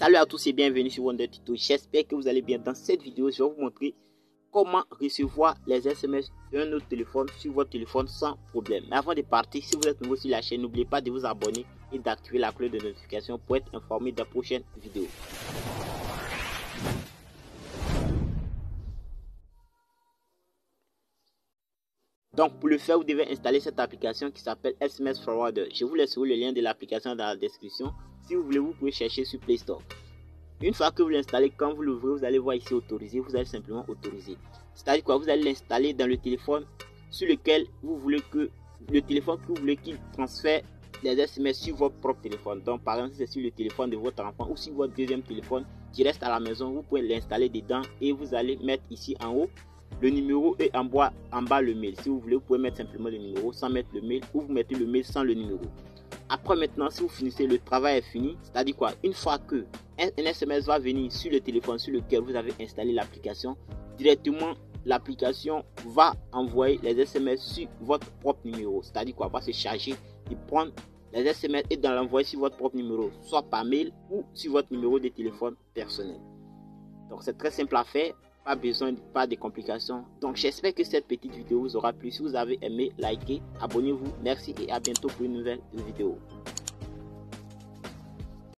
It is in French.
Salut à tous et bienvenue sur Wonder Tuto. J'espère que vous allez bien. Dans cette vidéo, je vais vous montrer comment recevoir les SMS d'un autre téléphone sur votre téléphone sans problème. Mais avant de partir, si vous êtes nouveau sur la chaîne, n'oubliez pas de vous abonner et d'activer la cloche de notification pour être informé des prochaines vidéos. Donc pour le faire, vous devez installer cette application qui s'appelle SMS Forwarder. Je vous laisse le lien de l'application dans la description. Si vous voulez, vous pouvez chercher sur Play Store. Une fois que vous l'installez, quand vous l'ouvrez, vous allez voir ici autoriser. Vous allez simplement autoriser. C'est-à-dire quoi? Vous allez l'installer dans le téléphone sur lequel vous voulez que le téléphone que vous voulez qu'il transfère les SMS sur votre propre téléphone. Donc par exemple, si c'est sur le téléphone de votre enfant ou sur votre deuxième téléphone qui reste à la maison, vous pouvez l'installer dedans et vous allez mettre ici en haut le numéro est en bas, le mail. Si vous voulez, vous pouvez mettre simplement le numéro sans mettre le mail ou vous mettez le mail sans le numéro. Après maintenant, si vous finissez, le travail est fini. C'est-à-dire quoi? Une fois que un, SMS va venir sur le téléphone sur lequel vous avez installé l'application, directement l'application va envoyer les SMS sur votre propre numéro. C'est-à-dire quoi? Va se charger de prendre les SMS et de l'envoyer sur votre propre numéro, soit par mail ou sur votre numéro de téléphone personnel. Donc c'est très simple à faire pas besoin pas de complications. Donc j'espère que cette petite vidéo vous aura plu. Si vous avez aimé, likez, abonnez-vous. Merci et à bientôt pour une nouvelle vidéo.